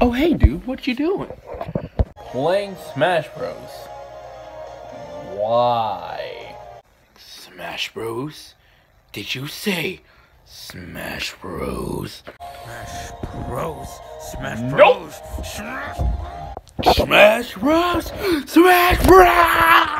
Oh, hey, dude, what you doing? Playing Smash Bros. Why? Smash Bros? Did you say Smash Bros? Smash Bros. Smash Nope. Bros. Smash Bros! Smash Bros!